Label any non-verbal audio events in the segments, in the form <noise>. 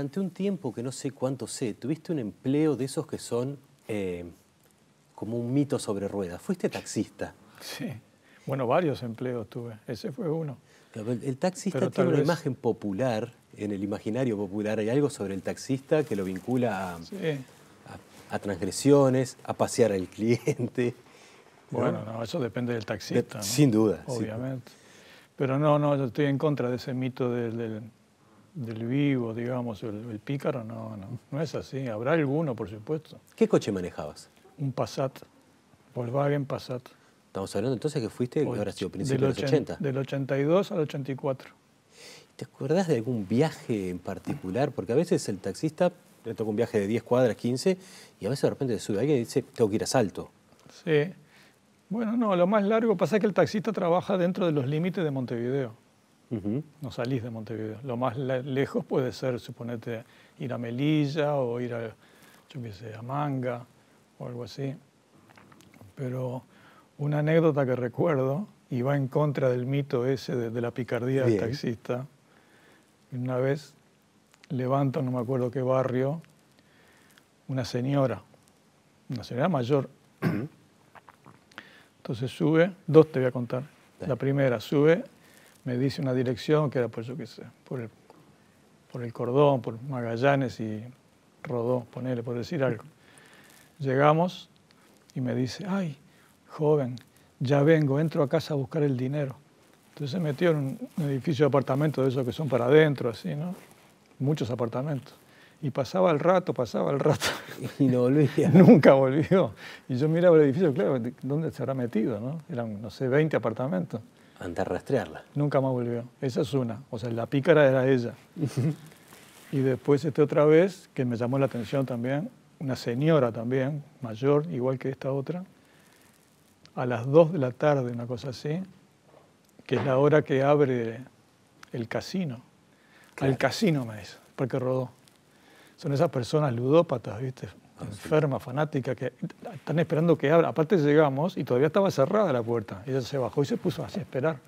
durante un tiempo que no sé cuánto sé, tuviste un empleo de esos que son eh, como un mito sobre ruedas. Fuiste taxista. Sí. Bueno, varios empleos tuve. Ese fue uno. El, taxista tiene una imagen popular, en el imaginario popular. Hay algo sobre el taxista que lo vincula a, transgresiones, a pasear al cliente. Bueno, no, eso depende del taxista. Sin duda. Obviamente. Pero no, no, yo estoy en contra de ese mito del, vivo, digamos, el, pícaro, no, no, no es así. Habrá alguno, por supuesto. ¿Qué coche manejabas? Un Passat, Volkswagen Passat. Estamos hablando entonces que fuiste, que habrá sido principios de los 80. Del 82 al 84. ¿Te acuerdas de algún viaje en particular? Porque a veces el taxista le toca un viaje de 10 cuadras, 15, y a veces de repente sube alguien y dice, tengo que ir a Salto. Sí. Bueno, no, lo más largo pasa es que el taxista trabaja dentro de los límites de Montevideo. No salís de Montevideo. Lo más lejos puede ser, suponete, ir a Melilla o ir a, yo qué sé, a Manga o algo así. Pero una anécdota que recuerdo, y va en contra del mito ese de, la picardía del taxista. Una vez levanta, no me acuerdo qué barrio, una señora, una señora mayor, entonces sube, dos te voy a contar. La primera, sube, me dice una dirección que era por yo qué sé, por el, por el cordón, por Magallanes y Rodó, ponele por decir algo. Llegamos y me dice, ay, joven, ya vengo, entro a casa a buscar el dinero. Entonces se metió en un edificio de apartamentos de esos que son para adentro, así, ¿no? Muchos apartamentos. Y pasaba el rato, pasaba el rato. <laughs> Y no volvía. <laughs> Nunca volvió. Y yo miraba el edificio, claro, ¿dónde se habrá metido? No? Eran, no sé, 20 apartamentos. Antes de rastrearla. Nunca más volvió. Esa es una. O sea, la pícara era ella. <laughs> y después este otra vez, que me llamó la atención también, una señora también, mayor, igual que esta otra, a las 2 de la tarde, una cosa así, que es la hora que abre el casino. El casino me dice, porque rodó son esas personas ludópatas, ¿viste? Ah, enfermas, fanáticas, que están esperando que abra. Aparte llegamos y todavía estaba cerrada la puerta. Ella se bajó y se puso así a esperar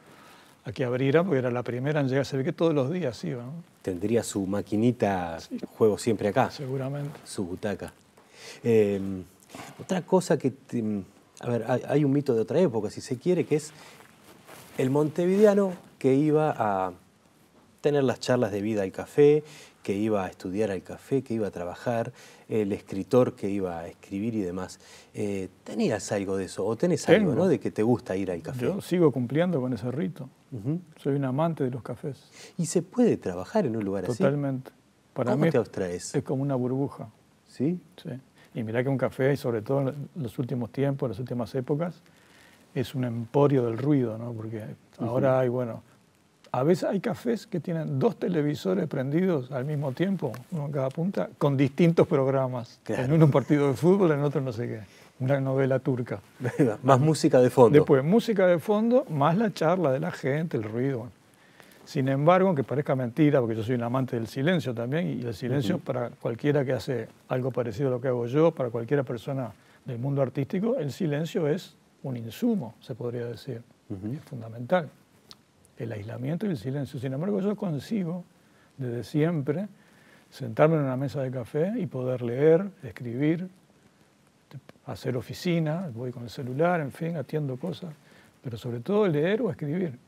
a que abriera, porque era la primera en llegar. Se ve que todos los días iba. Tendría su maquinita, juego siempre acá. Seguramente. Su butaca. Em, otra cosa que, a ver, hay, un mito de otra época, si se quiere, que es el montevideano que iba a tener las charlas de vida al café, que iba a estudiar al café, que iba a trabajar, el escritor que iba a escribir y demás. Eh, ¿Tenías algo de eso? ¿O tenés algo ¿no? de que te gusta ir al café? Yo sigo cumpliendo con ese rito. Soy un amante de los cafés. ¿Y se puede trabajar en un lugar así? Totalmente. Para ¿Cómo te abstraes? Es como una burbuja. ¿Sí? Sí. Y mirá que un café, sobre todo en los últimos tiempos, en las últimas épocas, es un emporio del ruido, ¿no? Porque ahora hay, bueno, a veces hay cafés que tienen dos televisores prendidos al mismo tiempo, uno en cada punta, con distintos programas. En uno un partido de fútbol, en otro no sé qué. Una novela turca. <laughs> más música de fondo. Después, música de fondo, más la charla de la gente, el ruido. Sin embargo, aunque parezca mentira, porque yo soy un amante del silencio también, y el silencio para cualquiera que hace algo parecido a lo que hago yo, para cualquiera persona del mundo artístico, el silencio es un insumo, se podría decir. Es fundamental el aislamiento y el silencio. Sin embargo, yo consigo desde siempre sentarme en una mesa de café y poder leer, escribir, hacer oficina, voy con el celular, en fin, atiendo cosas, pero sobre todo leer o escribir,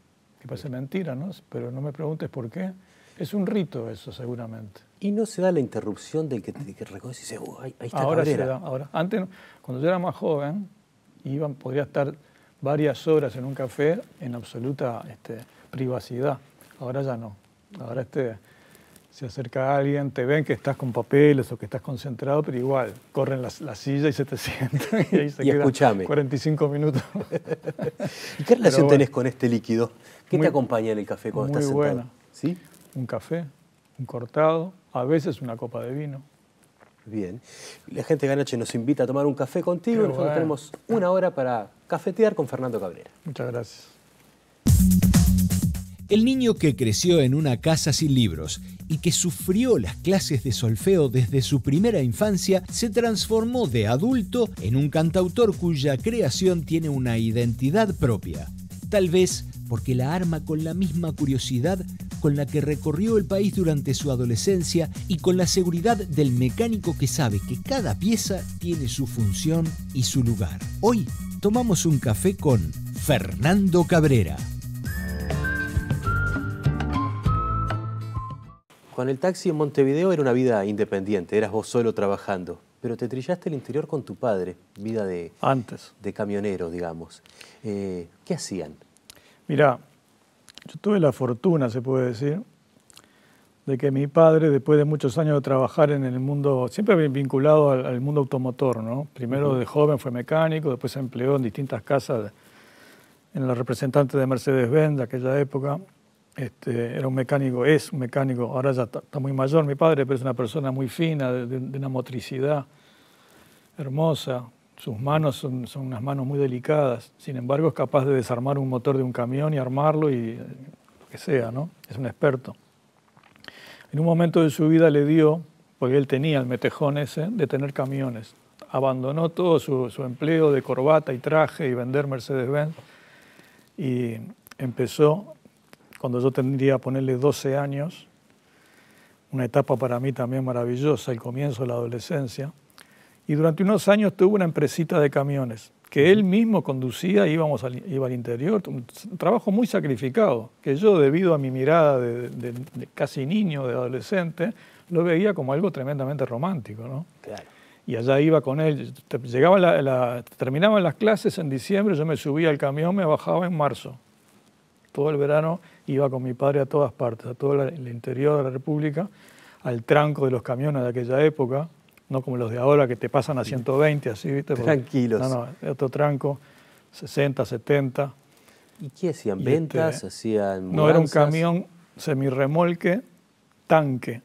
que parece mentira, ¿no? Pero no me preguntes por qué. Es un rito eso, seguramente. Y no se da la interrupción del que, que reconoce y dice, oh, ahí, está ahora se da, ahora. Antes, cuando yo era más joven, iba, podría estar varias horas en un café en absoluta este, privacidad. Ahora ya no. Ahora este, se acerca alguien, te ven que estás con papeles o que estás concentrado, pero igual, corren la, silla y se te <laughs> sientan y ahí se y 45 minutos. <laughs> ¿Y qué relación tenés con este líquido? ¿Qué te acompaña en el café cuando estás sentado? Buena. ¿Sí? Un café, un cortado, a veces una copa de vino. Bien. La gente de Ganache nos invita a tomar un café contigo. Nosotros tenemos una hora para cafetear con Fernando Cabrera. Muchas gracias. El niño que creció en una casa sin libros y que sufrió las clases de solfeo desde su primera infancia se transformó de adulto en un cantautor cuya creación tiene una identidad propia. Tal vez porque la arma con la misma curiosidad con la que recorrió el país durante su adolescencia y con la seguridad del mecánico que sabe que cada pieza tiene su función y su lugar. Hoy tomamos un café con Fernando Cabrera. Con el taxi en Montevideo era una vida independiente, eras vos solo trabajando, pero te trillaste el interior con tu padre, vida de, Antes. de camionero, digamos. Eh, ¿Qué hacían? Mira, yo tuve la fortuna, se puede decir, de que mi padre, después de muchos años de trabajar en el mundo, siempre vinculado al, al mundo automotor, ¿no? Primero de joven fue mecánico, después se empleó en distintas casas, en la representante de Mercedes-Benz de aquella época, este, era un mecánico, es un mecánico, ahora ya está, está, muy mayor mi padre, pero es una persona muy fina, de, de, una motricidad hermosa. Sus manos son, son, unas manos muy delicadas, sin embargo es capaz de desarmar un motor de un camión y armarlo y lo que sea, ¿no? Es un experto. En un momento de su vida le dio, porque él tenía el metejón ese, de tener camiones. Abandonó todo su, su empleo de corbata y traje y vender Mercedes-Benz y empezó cuando yo tendría, ponerle 12 años, una etapa para mí también maravillosa, el comienzo de la adolescencia, y durante unos años tuvo una empresita de camiones que él mismo conducía, íbamos al, iba al interior, un trabajo muy sacrificado, que yo debido a mi mirada de, de, de casi niño, de adolescente, lo veía como algo tremendamente romántico. ¿no? Claro. Y allá iba con él, llegaba la, la, terminaban las clases en diciembre, yo me subía al camión, me bajaba en marzo. Todo el verano iba con mi padre a todas partes, a todo el interior de la República, al tranco de los camiones de aquella época, no como los de ahora que te pasan a 120, así, ¿viste? Porque, Tranquilos. No, no, otro tranco, 60, 70. ¿Y qué hacían? ¿Ventas? Este, ¿Hacían mudanzas? No, era un camión semirremolque, tanque.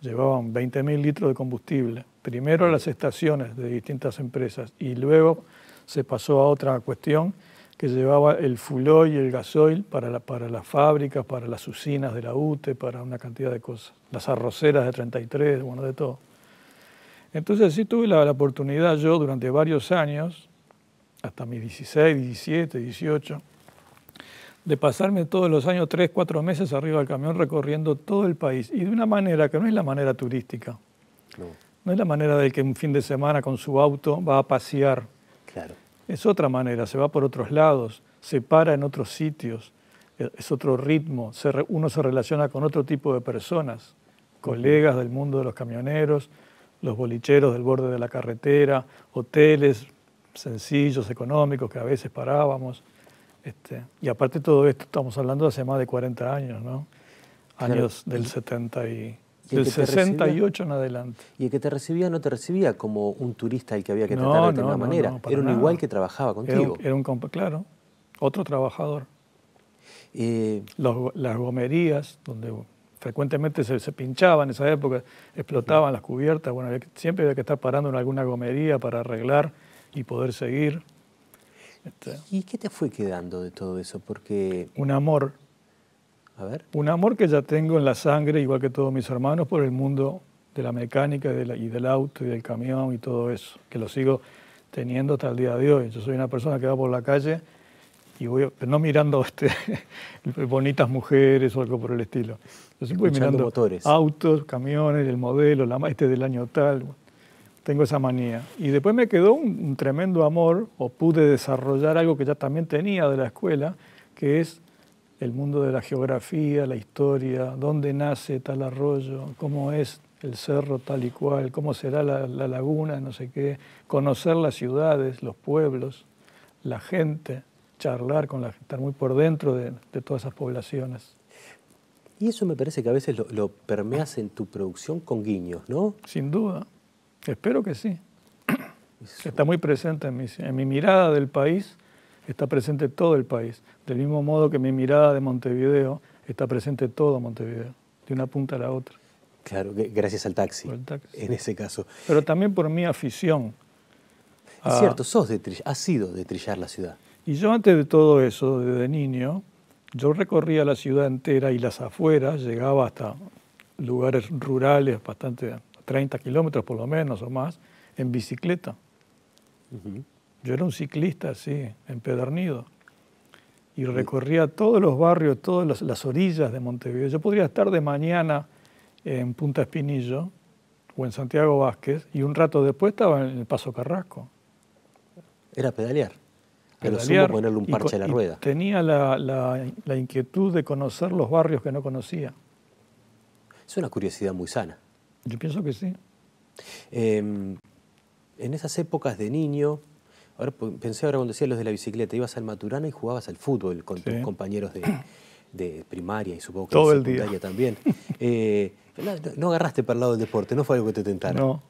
Llevaban 20.000 litros de combustible. Primero a las estaciones de distintas empresas y luego se pasó a otra cuestión que llevaba el fuloy y el gasoil para, la, para las fábricas, para las usinas de la UTE, para una cantidad de cosas. Las arroceras de 33, bueno, de todo. Entonces sí tuve la, la, oportunidad yo durante varios años, hasta mis 16, 17, 18, de pasarme todos los años 3, 4 meses arriba del camión recorriendo todo el país y de una manera que no es la manera turística. No, no es la manera del que un fin de semana con su auto va a pasear. Claro. Es otra manera, se va por otros lados, se para en otros sitios, es otro ritmo, se re, uno se relaciona con otro tipo de personas, colegas del mundo de los camioneros, los bolicheros del borde de la carretera, hoteles sencillos, económicos, que a veces parábamos. Este, y aparte de todo esto, estamos hablando de hace más de 40 años, ¿no? Años claro. del 70 y, y del 68 en adelante. ¿Y el que te recibía no te recibía como un turista al que había que tratar no, de alguna no, manera? No, era un nada. igual que trabajaba contigo. Era un, era un claro, otro trabajador. Eh, Los, las gomerías, donde frecuentemente se, se, pinchaban en esa época, explotaban sí. las cubiertas, bueno, había siempre había que estar parando en alguna gomería para arreglar y poder seguir. Este, ¿Y qué te fue quedando de todo eso? Porque... Un amor. A ver. Un amor que ya tengo en la sangre, igual que todos mis hermanos, por el mundo de la mecánica y, de la, y del auto y del camión y todo eso, que lo sigo teniendo hasta el día de hoy. Yo soy una persona que va por la calle y voy, no mirando <laughs> este, bonitas mujeres o algo por el estilo. Yo siempre voy mirando motores. autos, camiones, el modelo, la, este del año tal. Tengo esa manía. Y después me quedó un, un, tremendo amor, o pude desarrollar algo que ya también tenía de la escuela, que es el mundo de la geografía, la historia, dónde nace tal arroyo, cómo es el cerro tal y cual, cómo será la, la laguna, no sé qué, conocer las ciudades, los pueblos, la gente, charlar con la gente, estar muy por dentro de, de todas esas poblaciones. Y eso me parece que a veces lo, lo, permeas en tu producción con guiños, ¿no? Sin duda. Espero que sí. Eso. Está muy presente en mi, en mi, mirada del país, está presente todo el país. Del mismo modo que mi mirada de Montevideo está presente todo Montevideo, de una punta a la otra. Claro, gracias al taxi, taxi. en ese caso. Pero también por mi afición. Es cierto, sos de has sido de trillar la ciudad. Y yo antes de todo eso, desde niño, yo recorría la ciudad entera y las afueras, llegaba hasta lugares rurales, bastante 30 kilómetros por lo menos o más, en bicicleta. Uh -huh. Yo era un ciclista así, empedernido. y recorría todos los barrios, todas las, orillas de Montevideo. Yo podría estar de mañana en Punta Espinillo o en Santiago Vázquez y un rato después estaba en el Paso Carrasco. Era pedalear. Pero sumo ponerle un parche a la rueda. Tenía la, inquietud de conocer los barrios que no conocía. Es una curiosidad muy sana. Yo pienso que sí. Em, en esas épocas de niño, ahora pensé ahora cuando decías los de la bicicleta, ibas al Maturana y jugabas al fútbol con tus compañeros <coughs> de, primaria y supongo que Todo de secundaria también. Eh, no, agarraste para el lado del deporte, no fue algo que te tentara. No,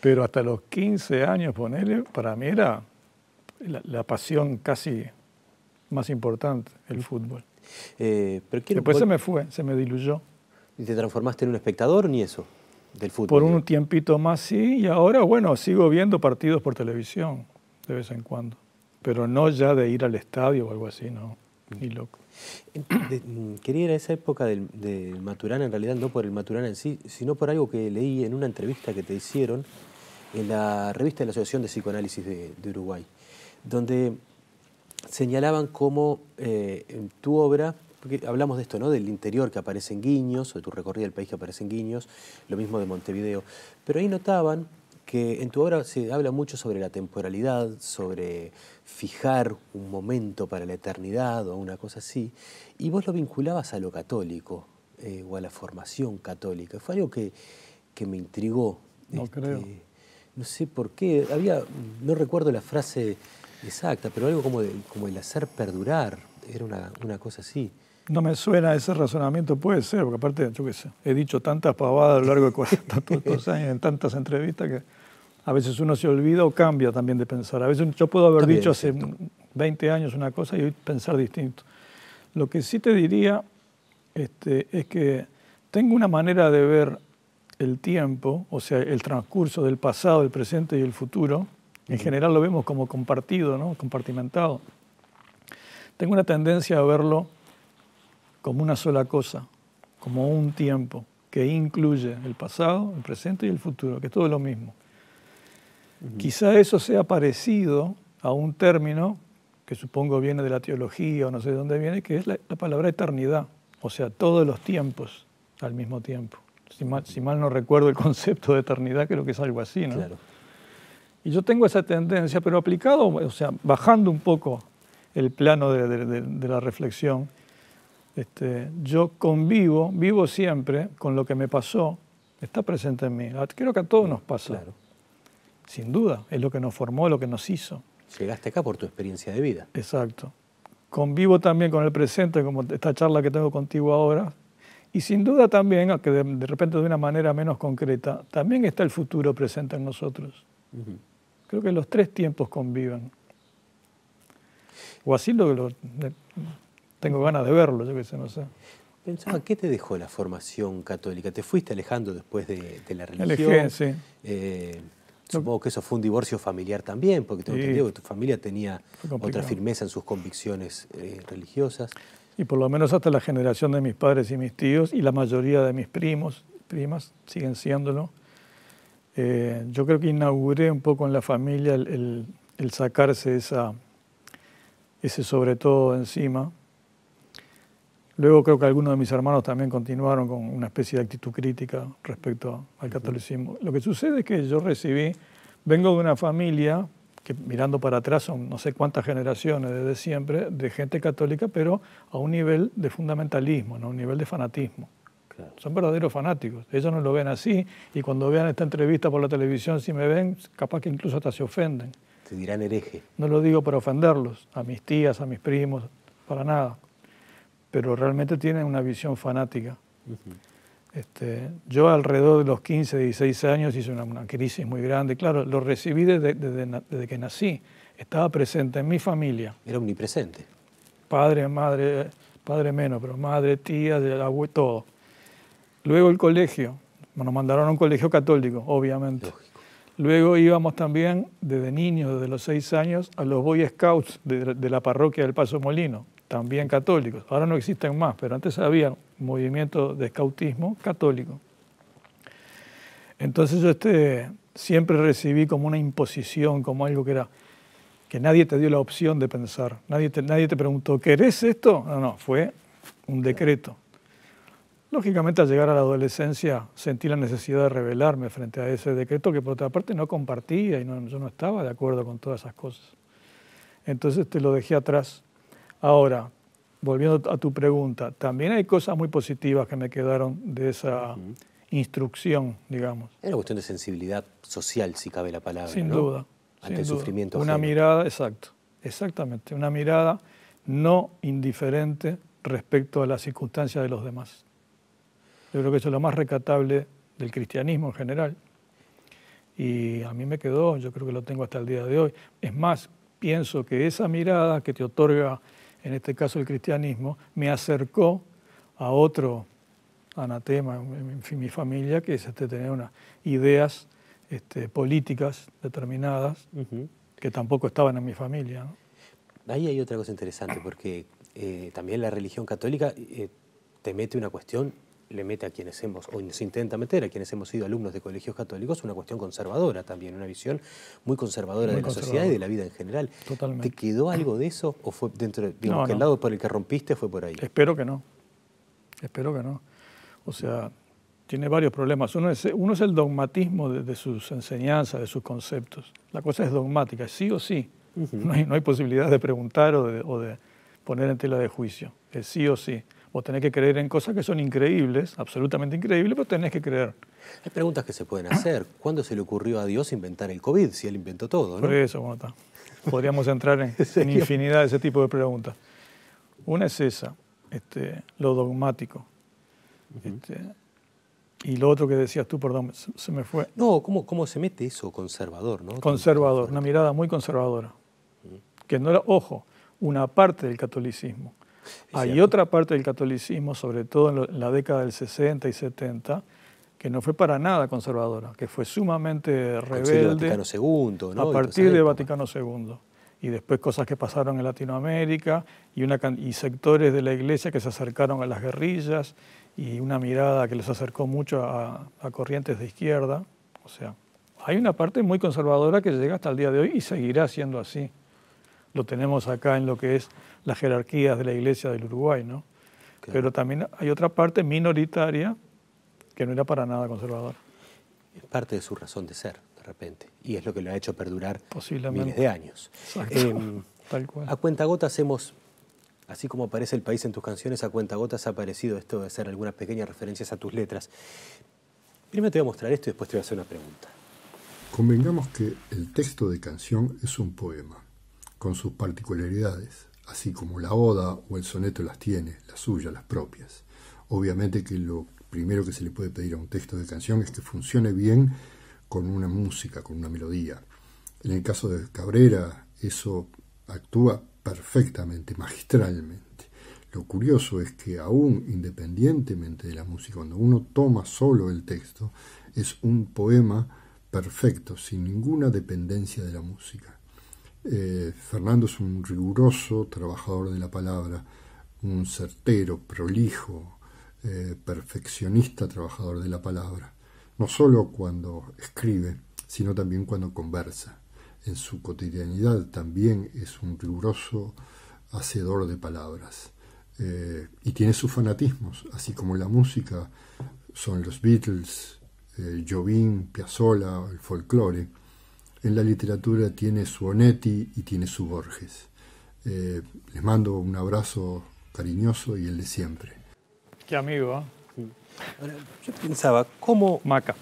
pero hasta los 15 años, ponele, para mí era la, pasión casi más importante, el fútbol. Eh, pero Después se me fue, se me diluyó. ¿Y te transformaste en un espectador ni eso del fútbol? Por un tiempito más sí, y ahora, bueno, sigo viendo partidos por televisión de vez en cuando. Pero no ya de ir al estadio o algo así, no, ni loco. Mm, quería ir a esa época del, Maturana, en realidad no por el Maturana en sí, sino por algo que leí en una entrevista que te hicieron en la revista de la Asociación de Psicoanálisis de, Uruguay, donde señalaban cómo eh, en tu obra, porque hablamos de esto, ¿no? Del interior que aparece en Guiños, o de tu recorrido del país que aparece en Guiños, lo mismo de Montevideo, pero ahí notaban que en tu obra se habla mucho sobre la temporalidad, sobre fijar un momento para la eternidad o una cosa así, y vos lo vinculabas a lo católico eh, o a la formación católica. Fue algo que, me intrigó. No este, creo. No sé por qué, había, no recuerdo la frase exacta, pero algo como, como el hacer perdurar, era una, una cosa así. No me suena ese razonamiento, puede ser, porque aparte, yo qué sé, he dicho tantas pavadas a lo largo de 40 <laughs> años en tantas entrevistas que a veces uno se olvida o cambia también de pensar. A veces yo puedo haber dicho hace 20 años una cosa y hoy pensar distinto. Lo que sí te diría este, es que tengo una manera de ver el tiempo, o sea, el transcurso del pasado, el presente y el futuro. En general lo vemos como compartido, ¿no? compartimentado. Tengo una tendencia a verlo como una sola cosa, como un tiempo que incluye el pasado, el presente y el futuro, que es todo lo mismo. Quizá eso sea parecido a un término que supongo viene de la teología o no sé de dónde viene, que es la, palabra eternidad, o sea, todos los tiempos al mismo tiempo. Si mal, no recuerdo el concepto de eternidad, creo que es algo así, ¿no? Claro. Y yo tengo esa tendencia, pero aplicado, o sea, bajando un poco el plano de, la reflexión, este, yo convivo, vivo siempre con lo que me pasó, está presente en mí. Creo que a todos nos pasa. Claro sin duda, es lo que nos formó, lo que nos hizo. Llegaste acá por tu experiencia de vida. Exacto. Convivo también con el presente, como esta charla que tengo contigo ahora, y sin duda también, aunque de, repente de una manera menos concreta, también está el futuro presente en nosotros. Creo que los tres tiempos conviven. O así lo, tengo ganas de verlo, yo qué sé, no sé. Pensaba, ¿qué te dejó la formación católica? ¿Te fuiste alejando después de, la religión? Alejé, sí. Eh, Supongo que eso fue un divorcio familiar también, porque tengo entendido que tu familia tenía otra firmeza en sus convicciones eh, religiosas. Y por lo menos hasta la generación de mis padres y mis tíos, y la mayoría de mis primos, primas, siguen siéndolo. Eh, yo creo que inauguré un poco en la familia el, sacarse esa, ese sobre todo encima. Luego creo que algunos de mis hermanos también continuaron con una especie de actitud crítica respecto al catolicismo. Lo que sucede es que yo recibí, vengo de una familia que mirando para atrás son no sé cuántas generaciones desde siempre de gente católica, pero a un nivel de fundamentalismo, a un nivel de fanatismo. Son verdaderos fanáticos. Ellos no lo ven así y cuando vean esta entrevista por la televisión, si me ven, capaz que incluso hasta se ofenden. Te dirán hereje. No lo digo para ofenderlos, a mis tías, a mis primos, para nada pero realmente tienen una visión fanática. este, yo alrededor de los 15, 16 años hice una, crisis muy grande. Claro, lo recibí desde, desde, que nací. Estaba presente en mi familia. Era omnipresente. Padre, madre, padre menos, pero madre, tía, abuelo, todo. Luego el colegio. Nos mandaron a un colegio católico, obviamente. Luego íbamos también desde niños, desde los seis años, a los Boy Scouts de, la parroquia del Paso Molino también católicos. Ahora no existen más, pero antes había un movimiento de escautismo católico. Entonces yo este, siempre recibí como una imposición, como algo que era... que nadie te dio la opción de pensar, nadie te, nadie te preguntó, ¿querés esto? No, no, fue un decreto. Lógicamente al llegar a la adolescencia sentí la necesidad de rebelarme frente a ese decreto que por otra parte no compartía y yo no estaba de acuerdo con todas esas cosas. Entonces te lo dejé atrás. Ahora, volviendo a tu pregunta, también hay cosas muy positivas que me quedaron de esa instrucción, digamos. Es una cuestión de sensibilidad social, si cabe la palabra. Sin duda. Ante el sufrimiento. Una mirada, exacto, exactamente, una mirada no indiferente respecto a las circunstancias de los demás. Yo creo que eso es lo más recatable del cristianismo en general. Y a mí me quedó, yo creo que lo tengo hasta el día de hoy. Es más, pienso que esa mirada que te otorga, en este caso el cristianismo, me acercó a otro anatema en mi familia, que es este, tener unas ideas este, políticas determinadas que tampoco estaban en mi familia. Ahí hay otra cosa interesante, porque eh, también la religión católica eh, te mete una cuestión, le mete a quienes hemos, o se intenta meter a quienes hemos sido alumnos de colegios católicos, una cuestión conservadora también, una visión muy conservadora de la sociedad y de la vida en general. Totalmente. ¿Te quedó algo de eso o fue dentro, de, digamos, que el lado por el que rompiste fue por ahí? Espero que no. Espero que no. O sea, tiene varios problemas. Uno es, uno es el dogmatismo de, sus enseñanzas, de sus conceptos. La cosa es dogmática, sí o sí. no, hay, no, hay, posibilidad de preguntar o de, o de, poner en tela de juicio. Es sí o sí. O tenés que creer en cosas que son increíbles, absolutamente increíbles, pero tenés que creer. Hay preguntas que se pueden hacer. <clears throat> ¿Cuándo se le ocurrió a Dios inventar el COVID si Él inventó todo? ¿no? Por eso, bueno, está. Podríamos entrar en, <laughs> en, infinidad de ese tipo de preguntas. Una es esa, este, lo dogmático. este, y lo otro que decías tú, perdón, se me fue. No, ¿cómo, cómo se mete eso conservador? ¿no? Conservador, una mirada muy conservadora. Que no era, ojo, una parte del catolicismo. Hay otra parte del catolicismo, sobre todo en, la década del 60 y 70, que no fue para nada conservadora, que fue sumamente rebelde. Vaticano II, ¿no? A partir de Vaticano II. Y después cosas que pasaron en Latinoamérica y, una, y sectores de la iglesia que se acercaron a las guerrillas y una mirada que les acercó mucho a, corrientes de izquierda. O sea, hay una parte muy conservadora que llega hasta el día de hoy y seguirá siendo así. Lo tenemos acá en lo que es las jerarquías de la Iglesia del Uruguay, ¿no? Pero también hay otra parte minoritaria que no era para nada conservadora. Es parte de su razón de ser, de repente, y es lo que lo ha hecho perdurar miles de años. Eh, <laughs> Tal cual. A cuentagotas hemos Así como aparece el país en tus canciones, a cuenta gotas ha aparecido esto de hacer algunas pequeñas referencias a tus letras. Primero te voy a mostrar esto y después te voy a hacer una pregunta. Convengamos que el texto de canción es un poema, con sus particularidades, así como la oda o el soneto las tiene, las suyas, las propias. Obviamente que lo primero que se le puede pedir a un texto de canción es que funcione bien con una música, con una melodía. En el caso de Cabrera, eso actúa perfectamente, magistralmente. Lo curioso es que aún independientemente de la música, cuando uno toma solo el texto, es un poema perfecto, sin ninguna dependencia de la música. Eh, Fernando es un riguroso trabajador de la palabra, un certero, prolijo, eh, perfeccionista trabajador de la palabra, no solo cuando escribe, sino también cuando conversa en su cotidianidad también es un riguroso hacedor de palabras. Eh, y tiene sus fanatismos, así como la música son los Beatles, Jobim, Piazzolla, el folclore. En la literatura tiene su Onetti y tiene su Borges. Eh, les mando un abrazo cariñoso y el de siempre. Qué amigo, yo pensaba, ¿cómo... Maca.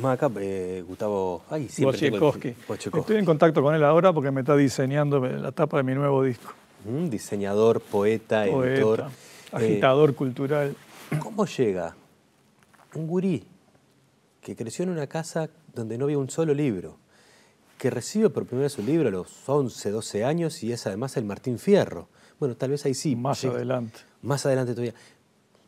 Maca, eh, Gustavo ay, Estoy en contacto con él ahora porque me está diseñando la tapa de mi nuevo disco. Mm, diseñador, poeta, editor. Agitador eh, cultural. ¿Cómo llega un gurí que creció en una casa donde no había un solo libro, que recibe por primera vez un libro a los 11, 12 años y es además el Martín Fierro? Bueno, tal vez ahí sí. Más adelante. Más adelante todavía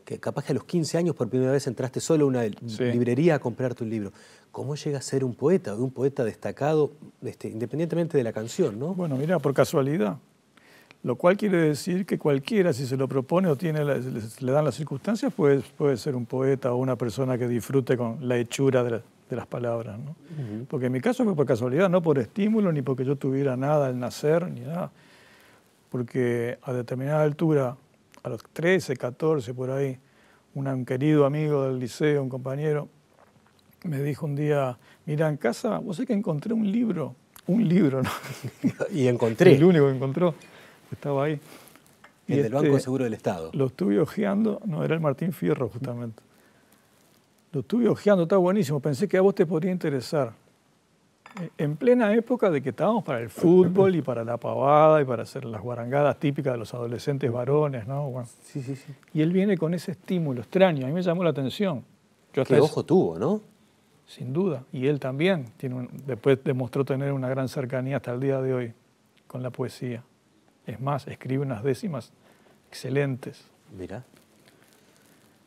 que capaz que a los 15 años por primera vez entraste solo a una librería a comprarte un libro. ¿Cómo llega a ser un poeta, un poeta destacado, este, independientemente de la canción, no? Bueno, mira, por casualidad. Lo cual quiere decir que cualquiera, si se lo propone o tiene, le dan las circunstancias, puede, puede ser un poeta o una persona que disfrute con la hechura de, de las palabras. ¿no? Porque en mi caso fue por casualidad, no por estímulo, ni porque yo tuviera nada al nacer, ni nada. Porque a determinada altura, a los 13, 14, por ahí, un querido amigo del liceo, un compañero, me dijo un día, mira, en casa, vos sé que encontré un libro, un libro, ¿no? <laughs> y encontré. El único que encontró, estaba ahí. El del Banco este, Seguro del Estado. Lo estuve hojeando, no, era el Martín Fierro justamente. Lo estuve hojeando, está buenísimo, pensé que a vos te podría interesar. Eh, en plena época de que estábamos para el fútbol y para la pavada y para hacer las guarangadas típicas de los adolescentes varones, ¿no? sí, sí, sí. Y él viene con ese estímulo extraño, a mí me llamó la atención. ¿Qué ojo tuvo, no? Sin duda, y él también. Tiene después demostró tener una gran cercanía hasta el día de hoy con la poesía. Es más, escribe unas décimas excelentes. Mira.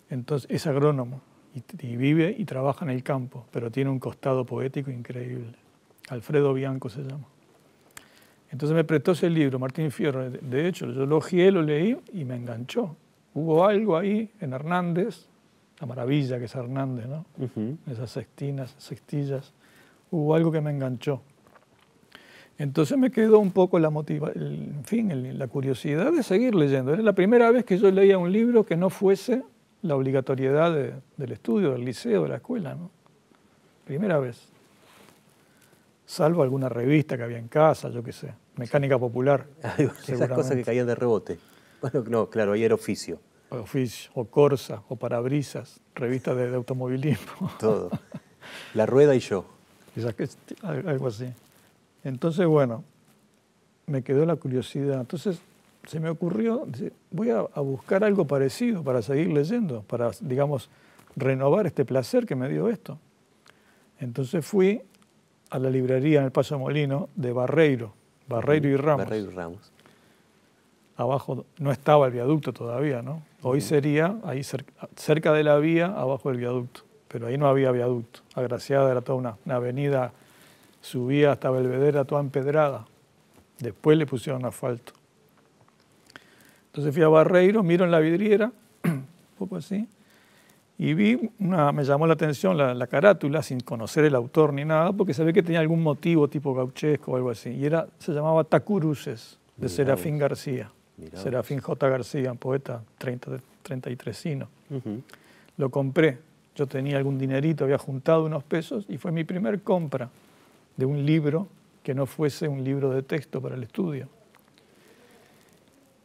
Entonces, es agrónomo y, vive y trabaja en el campo, pero tiene un costado poético increíble. Alfredo Bianco se llama. Entonces me prestó ese libro, Martín Fierro. De hecho, yo lo ojeé, lo leí y me enganchó. Hubo algo ahí en Hernández, la maravilla que es Hernández, ¿no? Esas sextinas, sextillas. Hubo algo que me enganchó. Entonces me quedó un poco la motiva en fin, la curiosidad de seguir leyendo. Era la primera vez que yo leía un libro que no fuese la obligatoriedad del estudio, del liceo, de la escuela, ¿no? Primera vez. Salvo alguna revista que había en casa, yo qué sé, mecánica popular. <laughs> Esas cosas que caían de rebote. <laughs> Bueno, no, claro, ahí era oficio. Oficio, o Corsa, o Parabrisas, revistas de, automovilismo. <laughs> Todo. La rueda y yo. Algo así. Entonces, bueno, me quedó la curiosidad. Entonces se me ocurrió, voy a, buscar algo parecido para seguir leyendo, para, digamos, renovar este placer que me dio esto. Entonces fui a la librería en el Paso Molino de Barreiro, Barreiro y Ramos. Barreiro y Ramos. Abajo no estaba el viaducto todavía, ¿no? Hoy sería ahí cerca, de la vía, abajo del viaducto. Pero ahí no había viaducto. Agraciada era toda una, una avenida subía hasta Belvedere toda empedrada. Después le pusieron asfalto. Entonces fui a Barreiro, miro en la vidriera, <clears throat> un poco así, y vi, una, me llamó la atención la, carátula, sin conocer el autor ni nada, porque sabía que tenía algún motivo tipo gauchesco o algo así. Y era, se llamaba Tacuruces, de Serafín García. Serafín J. García, poeta 30, 33 Lo compré. Yo tenía algún dinerito, había juntado unos pesos y fue mi primer compra de un libro que no fuese un libro de texto para el estudio.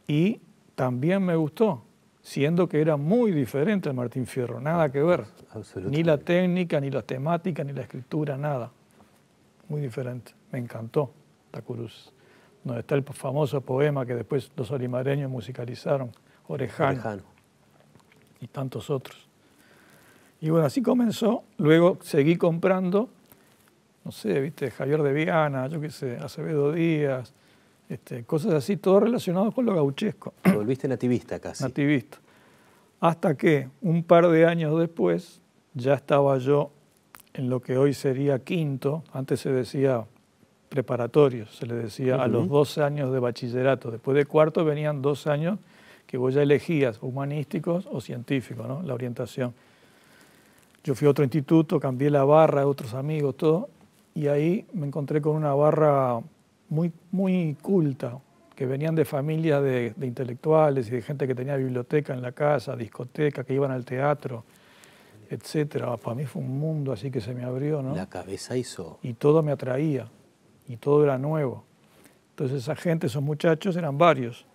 Y también me gustó, siendo que era muy diferente al Martín Fierro, nada que ver. Ni la técnica, ni la temática, ni la escritura, nada. Muy diferente. Me encantó Tacuruz. Donde está el famoso poema que después los olimareños musicalizaron, Orejano, y tantos otros. Y bueno, así comenzó. Luego seguí comprando no sé, viste, Javier de Viana, yo qué sé, Acevedo Díaz, este, cosas así, todo relacionado con lo gauchesco. Te volviste nativista casi. Nativista. Hasta que un par de años después ya estaba yo en lo que hoy sería quinto, antes se decía preparatorio, se le decía a los dos años de bachillerato. Después de cuarto venían dos años que vos ya elegías, humanísticos o científicos, ¿no? la orientación. Yo fui a otro instituto, cambié la barra, otros amigos, todo, y ahí me encontré con una barra muy, muy culta, que venían de familias de, intelectuales y de gente que tenía biblioteca en la casa, discoteca, que iban al teatro, etcétera. Para mí fue un mundo así que se me abrió, ¿no? La cabeza hizo. Y todo me atraía, y todo era nuevo. Entonces esa gente, esos muchachos, eran varios.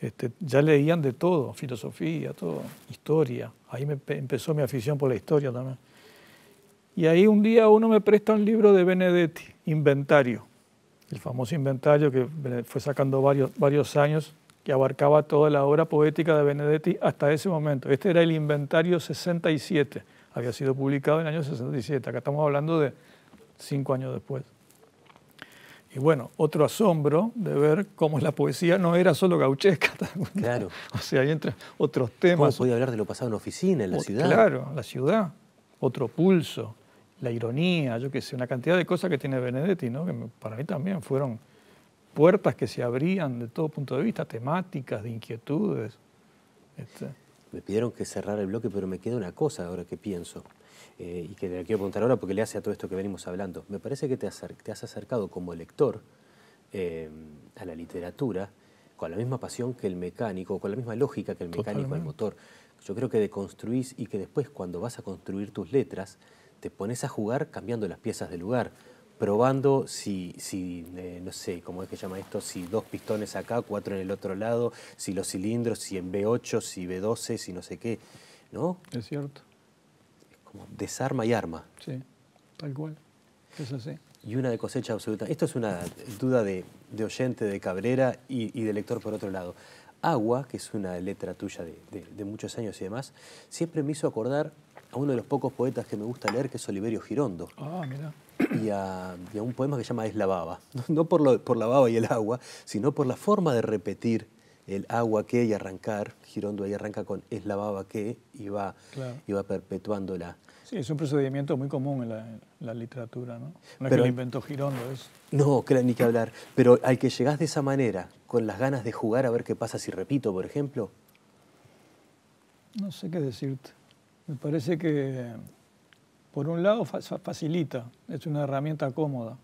Este, ya leían de todo, filosofía, todo, historia. Ahí me empezó mi afición por la historia también. Y ahí un día uno me presta un libro de Benedetti, Inventario, el famoso inventario que fue sacando varios, varios años, que abarcaba toda la obra poética de Benedetti hasta ese momento. Este era el inventario 67, había sido publicado en el año 67, acá estamos hablando de cinco años después. Y bueno, otro asombro de ver cómo la poesía no era solo gauchesca. <laughs> Claro. O sea, hay entre otros temas. ¿Cómo podía hablar de lo pasado en oficina, en la ciudad? Claro, la ciudad, otro pulso la ironía, yo qué sé, una cantidad de cosas que tiene Benedetti, ¿no? que para mí también fueron puertas que se abrían de todo punto de vista, temáticas, de inquietudes. Me pidieron que cerrara el bloque, pero me queda una cosa ahora que pienso. eh, y que le quiero preguntar ahora porque le hace a todo esto que venimos hablando. Me parece que te, te has acercado como lector eh, a la literatura con la misma pasión que el mecánico, con la misma lógica que el mecánico al motor. Yo creo que deconstruís y que después cuando vas a construir tus letras, te pones a jugar cambiando las piezas del lugar, probando si, si eh, no sé, ¿cómo es que llama esto? Si dos pistones acá, cuatro en el otro lado, si los cilindros, si en B8, si B12, si no sé qué, ¿no? Es cierto. Es como desarma y arma. Sí, tal cual. Es así y una de cosecha absoluta. Esto es una duda de, oyente de Cabrera y, de lector por otro lado. Agua, que es una letra tuya de, muchos años y demás, siempre me hizo acordar a uno de los pocos poetas que me gusta leer, que es Oliverio Girondo. Ah, mira. Y a, un poema que se llama Es la baba. <laughs> No por, por la baba y el agua, sino por la forma de repetir el agua que y arrancar. Girondo ahí arranca con Es la baba que y va, y va perpetuándola. Sí, es un procedimiento muy común en la, literatura, ¿no? No es que lo inventó Girondo, es... No, ni que hablar. Pero al que llegás de esa manera, con las ganas de jugar a ver qué pasa si repito, por ejemplo. No sé qué decirte. Me parece que, por un lado, facilita, es una herramienta cómoda.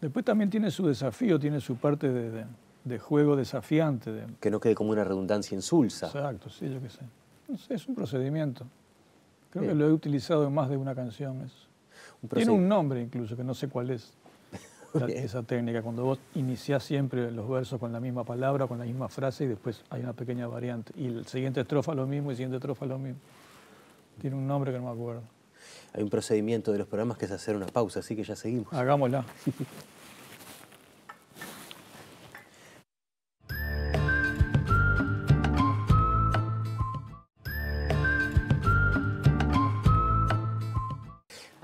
Después también tiene su desafío, tiene su parte de, juego desafiante. Que no quede como una redundancia insulsa. Exacto, sí, yo qué sé. No sé es un procedimiento. Creo que lo he utilizado en más de una canción. Tiene un nombre incluso, que no sé cuál es. Esa técnica, cuando vos iniciás siempre los versos con la misma palabra, con la misma frase y después hay una pequeña variante. Y el siguiente estrofa lo mismo y el siguiente estrofa lo mismo. Tiene un nombre que no me acuerdo. Hay un procedimiento de los programas que es hacer una pausa, así que ya seguimos. Hagámosla. <laughs>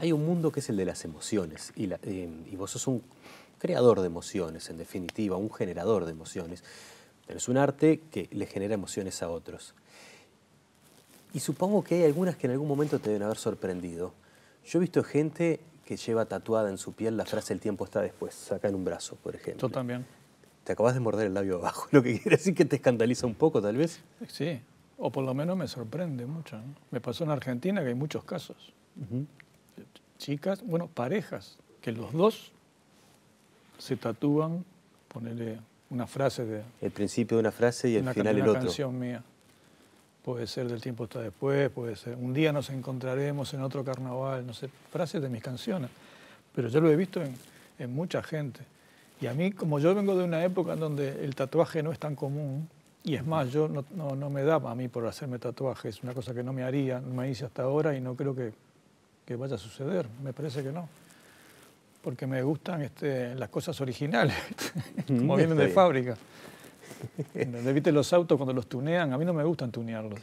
hay un mundo que es el de las emociones eh, y, vos sos un creador de emociones, en definitiva, un generador de emociones. es un arte que le genera emociones a otros. Y supongo que hay algunas que en algún momento te deben haber sorprendido. Yo he visto gente que lleva tatuada en su piel la frase el tiempo está después, acá en un brazo, por ejemplo. Tú también. Te acabas de morder el labio abajo, <laughs> lo que quiere decir que te escandaliza un poco, tal vez. Sí, o por lo menos me sorprende mucho. Me pasó en Argentina que hay muchos casos chicas, bueno, parejas, que los dos se tatúan, ponerle una frase de... El principio de una frase y el final el otro. Una canción mía. Puede ser del tiempo está después, puede ser un día nos encontraremos en otro carnaval, no sé, frases de mis canciones. Pero yo lo he visto en, mucha gente. Y a mí, como yo vengo de una época en donde el tatuaje no es tan común, y es más, yo no, no, no me daba a mí por hacerme tatuajes, es una cosa que no me haría, no me hice hasta ahora y no creo que que vaya a suceder, me parece que no. Porque me gustan este, las cosas originales, <laughs> como vienen de fábrica. ¿Viste los autos cuando los tunean? A mí no me gustan tunearlos.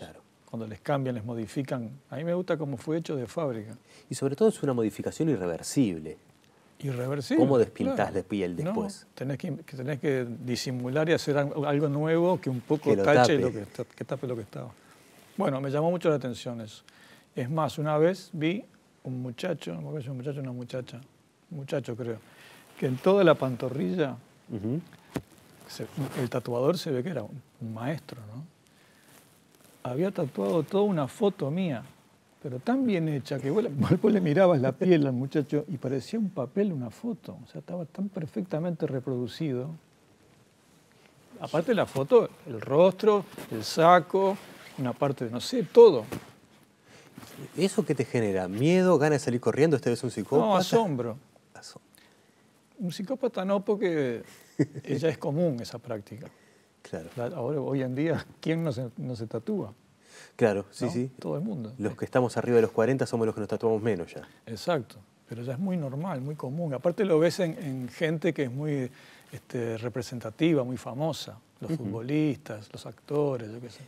Cuando les cambian, les modifican. A mí me gusta como fue hecho de fábrica. Y sobre todo es una modificación irreversible. Irreversible. ¿Cómo despintás de piel después? No, tenés que, tenés que disimular y hacer algo nuevo que un poco tache Lo que, que tape lo que estaba. Bueno, me llamó mucho la atención eso. Es más, una vez vi un muchacho, no me un muchacho o una muchacha, un muchacho creo, que en toda la pantorrilla, el tatuador se ve que era un, maestro, ¿no? Había tatuado toda una foto mía, pero tan bien hecha que vos, le <laughs> mirabas la piel al muchacho y parecía un papel, una foto. O sea, estaba tan perfectamente reproducido. Aparte de la foto, el rostro, el saco, una parte de, no sé, todo. ¿Eso qué te genera? ¿Miedo? ¿Ganas de salir corriendo? ¿Este es un psicópata? No, asombro. Un psicópata no, porque <laughs> ya es común esa práctica. Claro. Ahora, hoy en día, ¿quién no se, no se tatúa? Claro, sí, sí. Todo el mundo. Los que estamos arriba de los 40 somos los que nos tatuamos menos ya. Exacto, pero ya es muy normal, muy común. Aparte lo ves en, gente que es muy este, representativa, muy famosa. Los futbolistas, los actores, yo qué sé.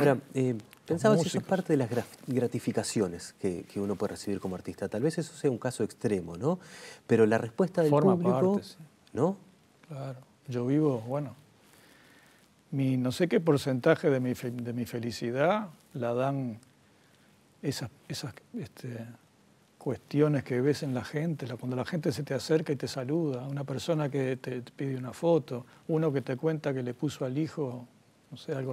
Ahora, eh, pensaba si eso es parte de las gratificaciones que, uno puede recibir como artista. Tal vez eso sea un caso extremo, ¿no? Pero la respuesta del público, ¿no? Claro. Yo vivo, bueno, mi, no sé qué porcentaje de mi, de mi felicidad la dan esas, esas este, cuestiones que ves en la gente, cuando la gente se te acerca y te saluda, una persona que te pide una foto, uno que te cuenta que le puso al hijo no sé, algo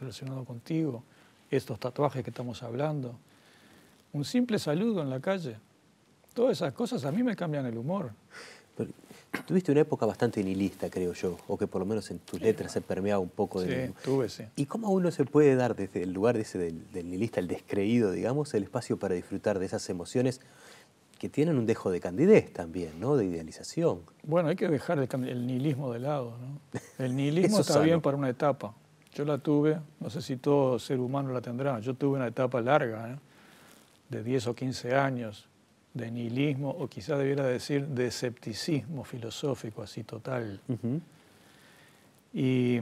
relacionado contigo, estos tatuajes que estamos hablando. un simple saludo en la calle. Todas esas cosas a mí me cambian el humor. tuviste una época bastante nihilista, creo yo, o que por lo menos en tus letras se permeaba un poco de... Sí, tuve, sí. ¿Y cómo uno se puede dar desde el lugar de ese del, del nihilista, el descreído, digamos, el espacio para disfrutar de esas emociones que tienen un dejo de candidez también, ¿no? De idealización. Bueno, hay que dejar el, nihilismo de lado, ¿no? <laughs> El nihilismo está bien para una etapa. Yo la tuve, no sé si todo ser humano la tendrá, yo tuve una etapa larga, ¿eh? de 10 o 15 años, de nihilismo, o quizás debiera decir de escepticismo filosófico, así total. y,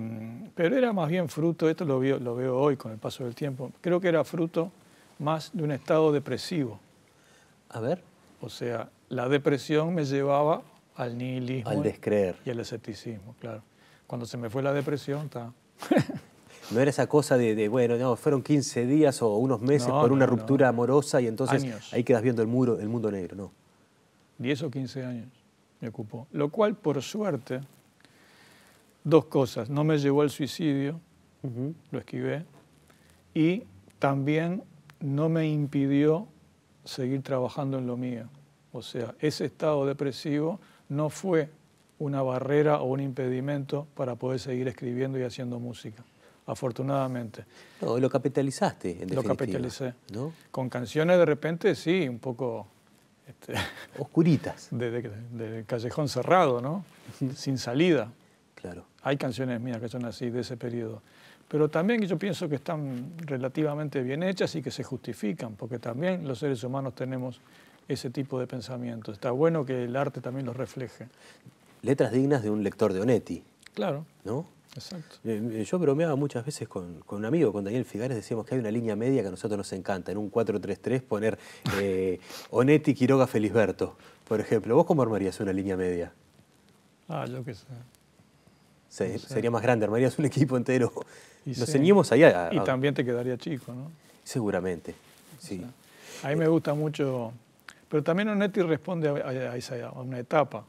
pero era más bien fruto, esto lo veo, lo veo hoy con el paso del tiempo, creo que era fruto más de un estado depresivo. A ver. O sea, la depresión me llevaba al nihilismo. Al descreer. Y al escepticismo, claro. Cuando se me fue la depresión, está. No era esa cosa de, bueno, no, fueron 15 días o unos meses por una ruptura amorosa y entonces ahí quedas viendo el, muro, el mundo negro, no. 10 o 15 años me ocupó. Lo cual, por suerte, dos cosas. No me llevó al suicidio, lo esquivé, y también no me impidió seguir trabajando en lo mío. O sea, ese estado depresivo no fue una barrera o un impedimento para poder seguir escribiendo y haciendo música, afortunadamente. No, lo capitalizaste, en Lo capitalicé. ¿no? Con canciones de repente, sí, un poco... Este, <laughs> Oscuritas. De, callejón cerrado, ¿no? Sin salida. Claro. Hay canciones mías que son así, de ese periodo pero también yo pienso que están relativamente bien hechas y que se justifican, porque también los seres humanos tenemos ese tipo de pensamiento. Está bueno que el arte también los refleje. Letras dignas de un lector de Onetti. Claro. ¿No? Exacto. Eh, eh, yo bromeaba muchas veces con, un amigo, con Daniel Figares, decíamos que hay una línea media que a nosotros nos encanta, en un 4-3-3 poner eh, Onetti, Quiroga, Felisberto, por ejemplo. ¿Vos cómo armarías una línea media? Ah, yo qué sé. Sería más grande, armarías un equipo entero nos ceñimos allá. Y también te quedaría chico, ¿no? Seguramente, sí. a mí me gusta mucho, pero también Onetti responde a, esa, a una etapa.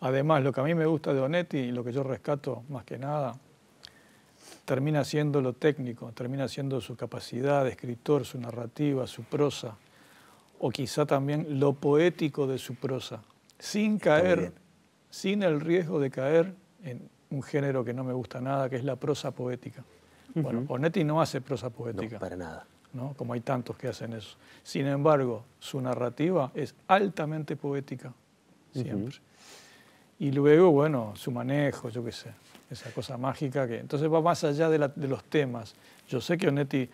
Además, lo que a mí me gusta de Onetti y lo que yo rescato más que nada, termina siendo lo técnico, termina siendo su capacidad de escritor, su narrativa, su prosa, o quizá también lo poético de su prosa, sin caer, sin el riesgo de caer en un género que no me gusta nada, que es la prosa poética. Bueno, Onetti no hace prosa poética. No, para nada. ¿no? Como hay tantos que hacen eso. Sin embargo, su narrativa es altamente poética, siempre. Y luego, bueno, su manejo, yo qué sé, esa cosa mágica que... Entonces va más allá de, los temas. Yo sé que Onetti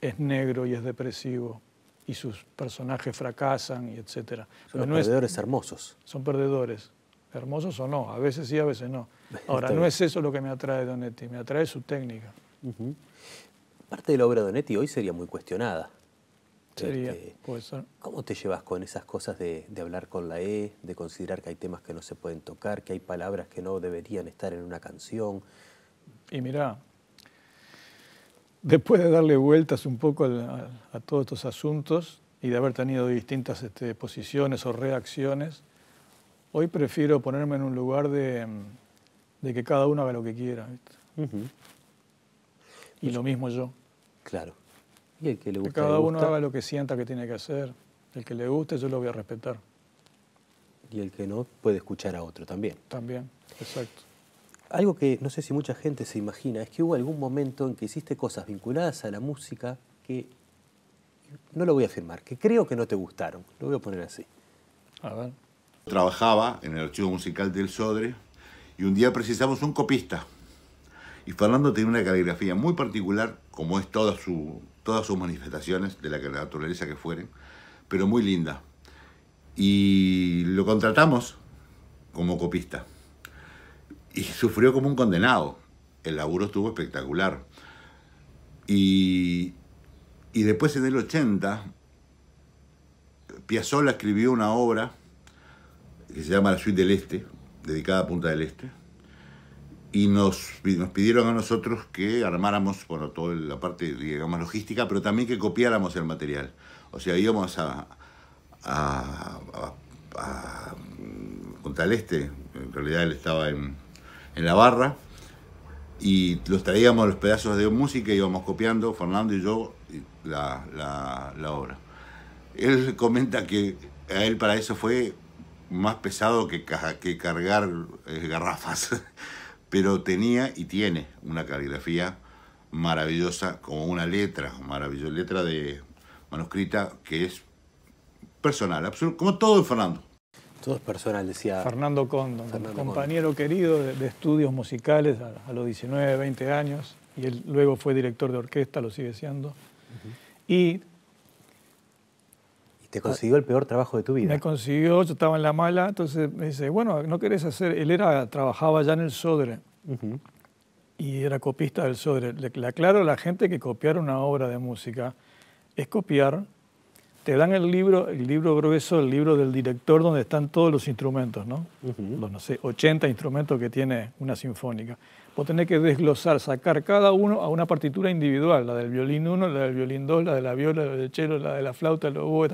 es negro y es depresivo y sus personajes fracasan y etcétera. Son perdedores hermosos. Son perdedores, hermosos o no, a veces sí, a veces no. <laughs> Ahora, no es eso lo que me atrae de Donetti, me atrae su técnica. Parte de la obra de Donetti hoy sería muy cuestionada. Sería, este, puede ser. ¿Cómo te llevas con esas cosas de, hablar con la E, de considerar que hay temas que no se pueden tocar, que hay palabras que no deberían estar en una canción? Y mira, después de darle vueltas un poco a, todos estos asuntos y de haber tenido distintas este, posiciones o reacciones, hoy prefiero ponerme en un lugar de, de que cada uno haga lo que quiera. Y lo mismo yo. Claro. Y el que le gusta. Que cada uno haga lo que sienta que tiene que hacer. El que le guste, yo lo voy a respetar. Y el que no, puede escuchar a otro también. También, exacto. Algo que no sé si mucha gente se imagina es que hubo algún momento en que hiciste cosas vinculadas a la música que no lo voy a afirmar, que creo que no te gustaron. Lo voy a poner así. A ver. Trabajaba en el archivo musical del Sodre y un día precisamos un copista. Y Fernando tiene una caligrafía muy particular, como es toda su, todas sus manifestaciones, de la naturaleza que fueren, pero muy linda. Y lo contratamos como copista. Y sufrió como un condenado. El laburo estuvo espectacular. Y, y después en el 80, Piazzolla escribió una obra que se llama La Suite del Este, dedicada a Punta del Este, y nos, nos pidieron a nosotros que armáramos, bueno, toda la parte, digamos, logística, pero también que copiáramos el material. O sea, íbamos a, a, Punta del Este, en realidad él estaba en, en la barra, y los traíamos los pedazos de música, íbamos copiando, Fernando y yo, la, la, la obra. Él comenta que a él para eso fue más pesado que, que cargar eh, garrafas, <laughs> pero tenía y tiene una caligrafía maravillosa, como una letra, maravillosa, letra de manuscrita que es personal, como todo de Fernando. Todo es personal, decía. Fernando Condo, compañero querido de, estudios musicales a, los 19, 20 años, y él luego fue director de orquesta, lo sigue siendo. Y te consiguió el peor trabajo de tu vida. Me consiguió, yo estaba en la mala, entonces me dice, bueno, no querés hacer, él era, trabajaba ya en el Sodre y era copista del Sodre. Le, aclaro a la gente que copiar una obra de música es copiar, te dan el libro, el libro grueso, el libro del director donde están todos los instrumentos, ¿no? Los, no sé, 80 instrumentos que tiene una sinfónica. Vos tenés que desglosar, sacar cada uno a una partitura individual, la del violín 1, la del violín 2, la de la viola, la del cello, la de la flauta, la oboe,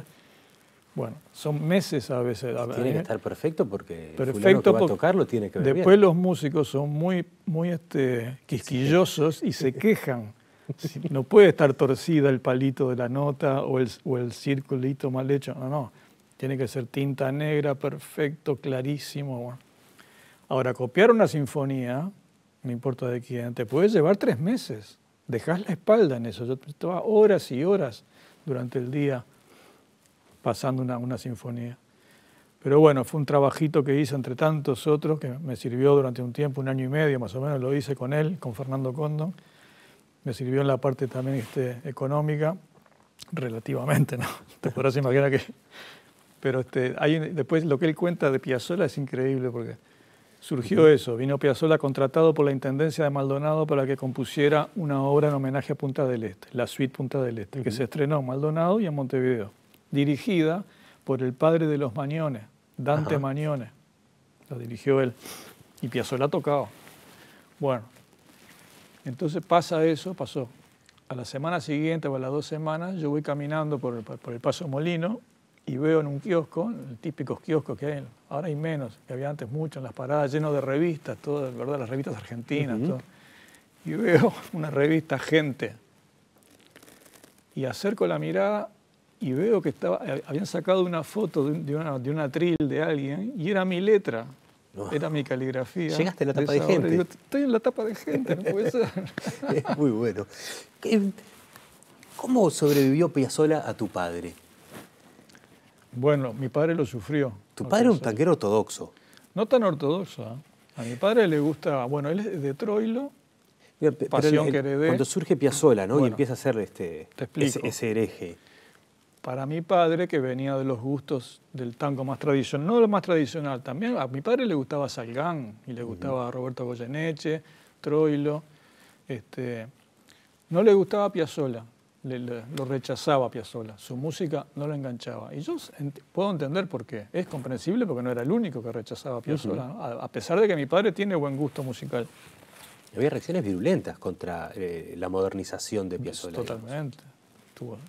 bueno, son meses a veces. Tiene que estar perfecto porque perfecto que va a tocarlo tiene que ver Después los músicos son muy, muy este, quisquillosos y se quejan. No puede estar torcida el palito de la nota o el, o el circulito mal hecho. No, no. Tiene que ser tinta negra, perfecto, clarísimo. Ahora, copiar una sinfonía, no importa de quién, te puede llevar tres meses. Dejas la espalda en eso. Yo estaba horas y horas durante el día pasando una, una sinfonía. Pero bueno, fue un trabajito que hice entre tantos otros que me sirvió durante un tiempo, un año y medio más o menos, lo hice con él, con Fernando Condon. Me sirvió en la parte también este, económica, relativamente, ¿no? <laughs> Te podrás imaginar que... Pero este, hay, después lo que él cuenta de Piazzolla es increíble porque surgió eso. Vino Piazzolla contratado por la Intendencia de Maldonado para que compusiera una obra en homenaje a Punta del Este, la suite Punta del Este, que se estrenó en Maldonado y en Montevideo dirigida por el padre de los Mañones, Dante Mañones. La dirigió él. Y Piazzolla tocado. Bueno, entonces pasa eso, pasó. A la semana siguiente o a las dos semanas yo voy caminando por el, Paso Molino y veo en un kiosco, el típicos kioscos que hay, ahora hay menos, que había antes mucho en las paradas, lleno de revistas, todas, ¿verdad? Las revistas argentinas, Y veo <laughs> una revista Gente. Y acerco la mirada y veo que estaba, eh, habían sacado una foto de, una, de una tril de alguien y era mi letra. Era mi caligrafía. Llegaste a la tapa de, gente. estoy en la tapa de gente, no puede ser. <laughs> es muy bueno. ¿Cómo sobrevivió Piazzolla a tu padre? Bueno, mi padre lo sufrió. Tu padre es un tanquero ortodoxo. No tan ortodoxo. ¿eh? A mi padre le gusta, bueno, él es de Troilo, Pasión que heredé. Cuando surge Piazzolla, ¿no? y empieza a ser este, ese hereje para mi padre, que venía de los gustos del tango más tradicional, no lo más tradicional, también a mi padre le gustaba Salgán y le gustaba Roberto Goyeneche, Troilo, este, no le gustaba Piazzolla, lo rechazaba Piazzolla, su música no lo enganchaba. Y yo puedo entender por qué, es comprensible porque no era el único que rechazaba Piazzolla, a, pesar de que mi padre tiene buen gusto musical. Había reacciones virulentas contra eh, la modernización de Piazzolla. Totalmente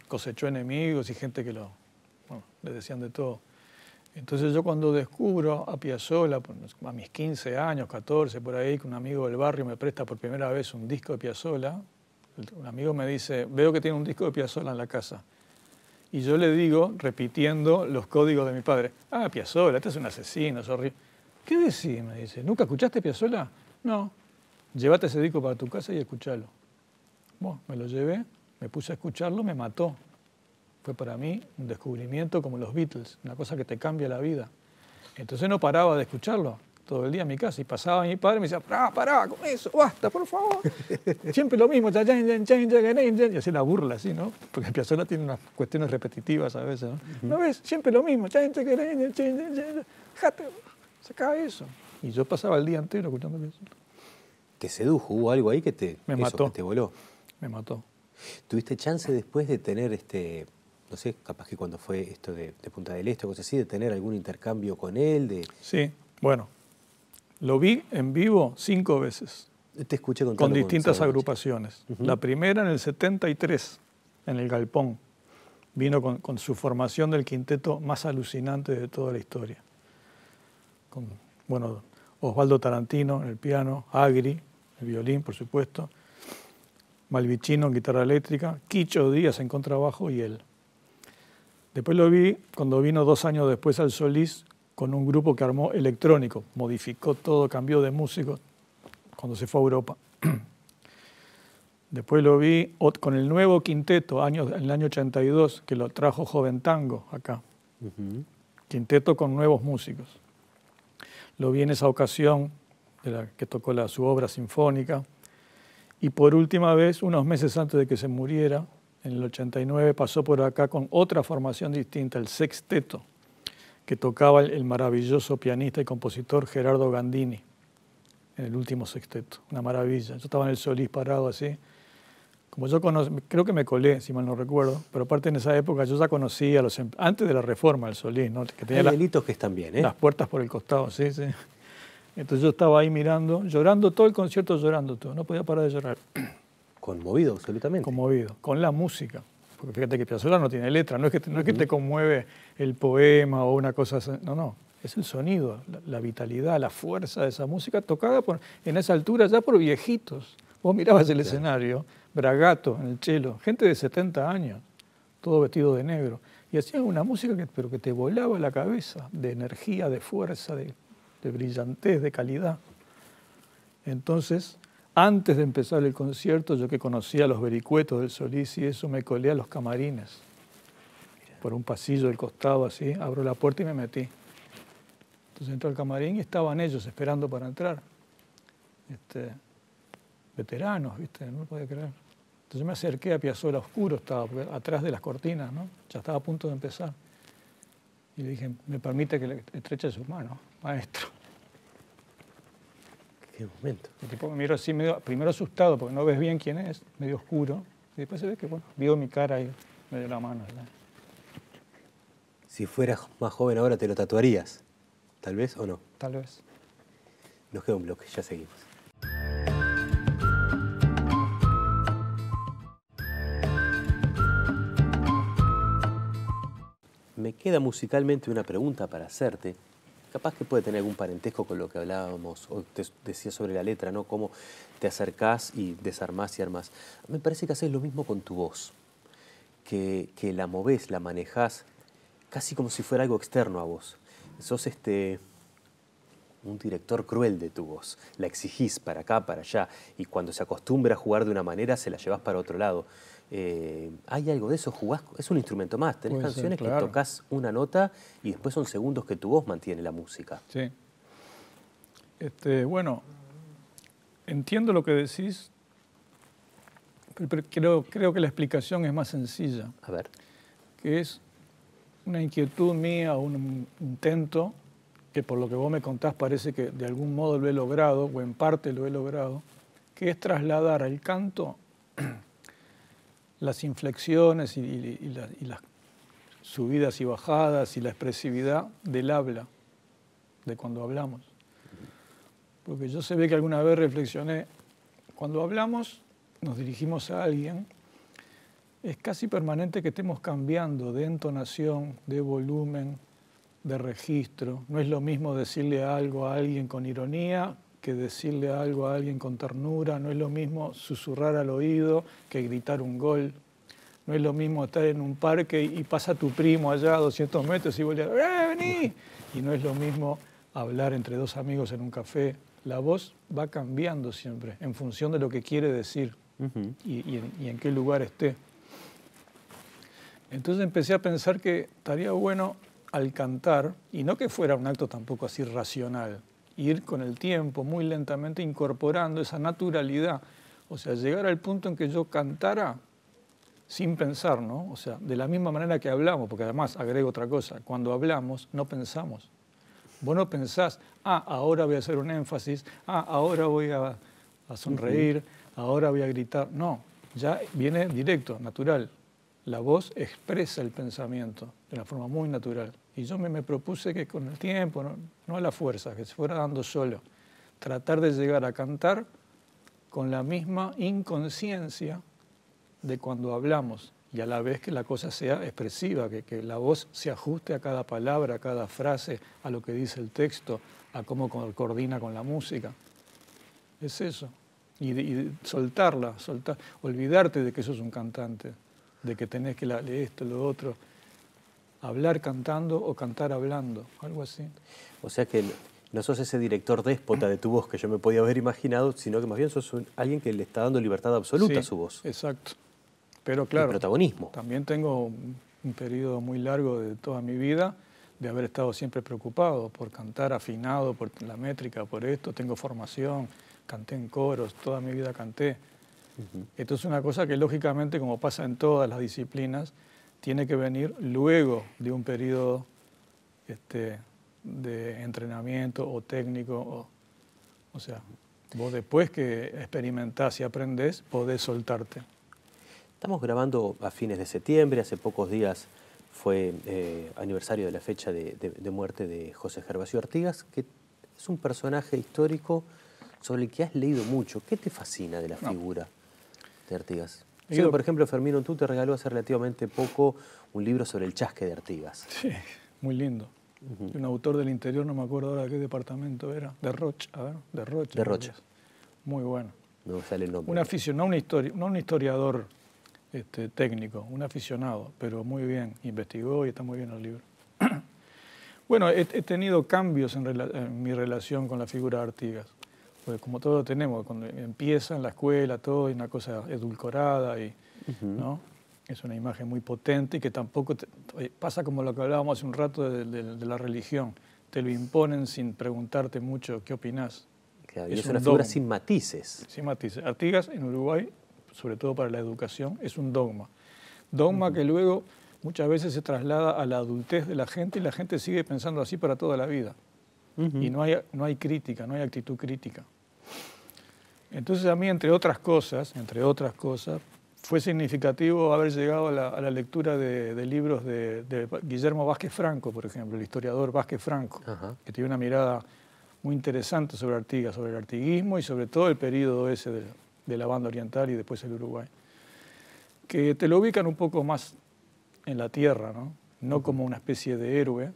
cosechó enemigos y gente que lo, le decían de todo. Entonces yo cuando descubro a Piazzolla, a mis 15 años, 14, por ahí, que un amigo del barrio me presta por primera vez un disco de Piazzolla, un amigo me dice, veo que tiene un disco de Piazzolla en la casa. Y yo le digo, repitiendo los códigos de mi padre, ah, Piazzolla, este es un asesino, es horrible. ¿Qué decís? Me dice, ¿nunca escuchaste Piazzolla? No, llévate ese disco para tu casa y escúchalo. Bueno, me lo llevé, me puse a escucharlo, me mató. Fue para mí un descubrimiento como los Beatles, una cosa que te cambia la vida. Entonces no paraba de escucharlo todo el día en mi casa y pasaba mi padre y me decía, pará, pará, con eso, basta, por favor. Siempre lo mismo, y así la burla, así, ¿no? Porque Piazzolla tiene unas cuestiones repetitivas a veces, ¿no? ¿No ves? Siempre lo mismo, déjate, saca eso. Y yo pasaba el día entero escuchando eso. ¿Te sedujo? ¿Hubo algo ahí que te, me mató. Que te voló? Me mató. ¿Tuviste chance después de tener, este, no sé, capaz que cuando fue esto de, Punta del Este o cosas así, de tener algún intercambio con él? De... Sí, bueno, lo vi en vivo cinco veces. Te escuché con distintas agrupaciones. La primera en el 73, en el Galpón. Vino con, su formación del quinteto más alucinante de toda la historia. Con, bueno, Osvaldo Tarantino en el piano, Agri, el violín, por supuesto, Malvichino en guitarra eléctrica, Quicho Díaz en contrabajo y él. Después lo vi cuando vino dos años después al Solís con un grupo que armó electrónico, modificó todo, cambió de músico cuando se fue a Europa. <clears throat> Después lo vi con el nuevo quinteto en el año 82, que lo trajo Joven Tango acá. Quinteto con nuevos músicos. Lo vi en esa ocasión de la que tocó la, su obra sinfónica. Y por última vez, unos meses antes de que se muriera, en el 89, pasó por acá con otra formación distinta, el sexteto, que tocaba el, maravilloso pianista y compositor Gerardo Gandini, en el último sexteto. Una maravilla. Yo estaba en el Solís parado así. Como yo creo que me colé, si mal no recuerdo, pero aparte en esa época yo ya conocía, los, em, antes de la reforma del Solís, ¿no? que tenía Hay delitos que están bien, ¿eh? Las puertas por el costado, sí, sí. Entonces yo estaba ahí mirando, llorando todo el concierto, llorando todo, no podía parar de llorar. <clears throat> Conmovido, absolutamente. Conmovido, con la música. Porque fíjate que Piazzolla no tiene letra, no es que te, no es que te conmueve el poema o una cosa así, no, no, es el sonido, la, vitalidad, la fuerza de esa música tocada por, en esa altura ya por viejitos. Vos mirabas el escenario, Bragato en el chelo, gente de 70 años, todo vestido de negro, y hacían una música que, pero que te volaba la cabeza, de energía, de fuerza, de, de brillantez, de calidad. Entonces, antes de empezar el concierto, yo que conocía los vericuetos del Solís y eso, me colé a los camarines. Por un pasillo del costado así, abro la puerta y me metí. Entonces entró al camarín y estaban ellos esperando para entrar. Este, veteranos, ¿viste? No lo podía creer. Entonces me acerqué a Piazzolla Oscuro, estaba atrás de las cortinas, ¿no? Ya estaba a punto de empezar. Y le dije, ¿me permite que le estreche su mano, maestro? Qué momento. El tipo me miró así, medio, primero asustado, porque no ves bien quién es, medio oscuro. Y después se ve que, bueno, vio mi cara y me dio la mano. Si fueras más joven ahora, ¿te lo tatuarías? ¿Tal vez o no? Tal vez. Nos queda un bloque, ya seguimos. Me queda musicalmente una pregunta para hacerte. Capaz que puede tener algún parentesco con lo que hablábamos, o te decía sobre la letra, ¿no? Cómo te acercás y desarmás y armás. Me parece que haces lo mismo con tu voz, que, la movés, la manejás, casi como si fuera algo externo a vos. Sos este, un director cruel de tu voz. La exigís para acá, para allá, y cuando se acostumbra a jugar de una manera, se la llevas para otro lado. Eh, ¿Hay algo de eso? ¿Jugás? Es un instrumento más. Tenés canciones que tocas una nota y después son segundos que tu voz mantiene la música. Sí. Este, bueno, entiendo lo que decís, pero, creo, creo que la explicación es más sencilla. A ver. Que es una inquietud mía, un intento, que por lo que vos me contás parece que de algún modo lo he logrado, o en parte lo he logrado, que es trasladar al canto las inflexiones y, las subidas y bajadas y la expresividad del habla, de cuando hablamos. Porque yo se ve que alguna vez reflexioné, cuando hablamos, nos dirigimos a alguien, es casi permanente que estemos cambiando de entonación, de volumen, de registro. No es lo mismo decirle algo a alguien con ironía que decirle algo a alguien con ternura, no es lo mismo susurrar al oído que gritar un gol, no es lo mismo estar en un parque y pasa tu primo allá a 200 metros y vuelve ¡eh, vení! Y no es lo mismo hablar entre dos amigos en un café. La voz va cambiando siempre en función de lo que quiere decir y, y en qué lugar esté. Entonces empecé a pensar que estaría bueno al cantar, y no que fuera un acto tampoco así racional, ir con el tiempo, muy lentamente incorporando esa naturalidad. O sea, llegar al punto en que yo cantara sin pensar, ¿no? O sea, de la misma manera que hablamos, porque además agrego otra cosa, cuando hablamos no pensamos. Vos no pensás, ah, ahora voy a hacer un énfasis, ah, ahora voy a, a sonreír, ahora voy a gritar. No, ya viene directo, natural. La voz expresa el pensamiento de una forma muy natural. Y yo me, propuse que con el tiempo, no, a la fuerza, que se fuera dando solo, tratar de llegar a cantar con la misma inconsciencia de cuando hablamos y a la vez que la cosa sea expresiva, que, que, la voz se ajuste a cada palabra, a cada frase, a lo que dice el texto, a cómo coordina con la música. Es eso. Y, soltarla, soltar, olvidarte de que sos un cantante, de que tenés que la, esto, lo otro hablar cantando o cantar hablando, algo así. O sea que no sos ese director déspota de tu voz que yo me podía haber imaginado, sino que más bien sos alguien que le está dando libertad absoluta a su voz. Exacto. Pero claro, protagonismo. también tengo un periodo muy largo de toda mi vida de haber estado siempre preocupado por cantar afinado, por la métrica, por esto. Tengo formación, canté en coros, toda mi vida canté. Esto es una cosa que lógicamente, como pasa en todas las disciplinas, tiene que venir luego de un periodo este, de entrenamiento o técnico. O, o sea, vos después que experimentás y aprendés, podés soltarte. Estamos grabando a fines de septiembre, hace pocos días fue eh, aniversario de la fecha de, muerte de José Gervasio Artigas, que es un personaje histórico sobre el que has leído mucho. ¿Qué te fascina de la figura de Artigas? Yo, por ejemplo, Fermino tú te regaló hace relativamente poco un libro sobre el chasque de Artigas. Sí, muy lindo. Un autor del interior, no me acuerdo ahora qué departamento era, de Roche, a ver, de Roche. De Roche. Muy bueno. No sale el nombre. Un aficionado, no un, no un historiador este, técnico, un aficionado, pero muy bien, investigó y está muy bien el libro. <clears throat> bueno, he, tenido cambios en, mi relación con la figura de Artigas, porque como todos lo tenemos, cuando empieza en la escuela todo, es una cosa edulcorada y, ¿no? Es una imagen muy potente y que tampoco pasa como lo que hablábamos hace un rato de, la religión. Te lo imponen sin preguntarte mucho qué opinás. es, una figura sin matices. Sin matices. Artigas en Uruguay sobre todo para la educación, es un dogma. Dogma que luego muchas veces se traslada a la adultez de la gente y la gente sigue pensando así para toda la vida. Y no hay, no hay crítica, no hay actitud crítica. Entonces a mí, entre otras cosas, entre otras cosas, fue significativo haber llegado a la, lectura de, libros de, Guillermo Vázquez Franco, por ejemplo, el historiador Vázquez Franco, que tiene una mirada muy interesante sobre Artigas, sobre el artiguismo y sobre todo el periodo ese de, de la banda oriental y después el Uruguay, que te lo ubican un poco más en la tierra, ¿no? no como una especie de héroe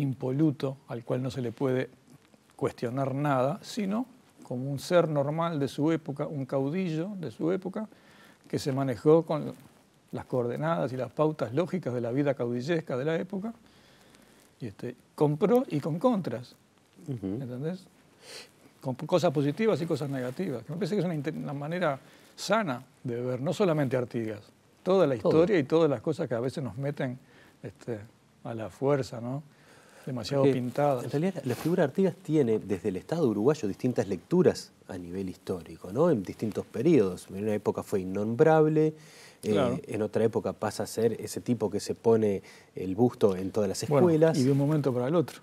impoluto al cual no se le puede cuestionar nada, sino como un ser normal de su época, un caudillo de su época, que se manejó con las coordenadas y las pautas lógicas de la vida caudillesca de la época, y este, compró y con contras. ¿Entendés? con cosas positivas y cosas negativas. Me parece que es una, manera sana de ver, no solamente Artigas, toda la historia y todas las cosas que a veces nos meten este, a la fuerza, ¿no? Demasiado pintadas. En realidad, la figura de Artigas tiene desde el Estado uruguayo distintas lecturas a nivel histórico, ¿no? en distintos periodos. En una época fue innombrable, eh, en otra época pasa a ser ese tipo que se pone el busto en todas las escuelas. y de un momento para el otro,